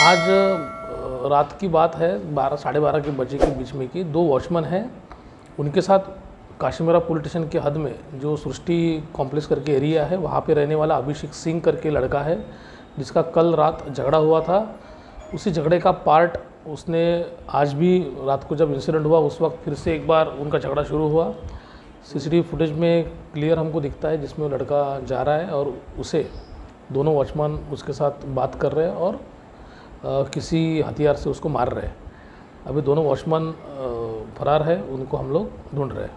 आज रात की बात है, बारह, साढ़े बारह के बजे के बीच में की। दो वॉचमैन हैं, उनके साथ काशीमेरा पुलिस स्टेशन के हद में जो सृष्टि कॉम्प्लेक्स करके एरिया है, वहाँ पे रहने वाला अभिषेक सिंह करके लड़का है, जिसका कल रात झगड़ा हुआ था। उसी झगड़े का पार्ट उसने आज भी, रात को जब इंसिडेंट हुआ, उस वक्त फिर से एक बार उनका झगड़ा शुरू हुआ। सीसीटीवी फुटेज में क्लियर हमको दिखता है, जिसमें लड़का जा रहा है और उसे दोनों वॉचमैन उसके साथ बात कर रहे हैं और आ, किसी हथियार से उसको मार रहे हैं। अभी दोनों वॉचमैन फरार है उनको हम लोग ढूंढ रहे हैं।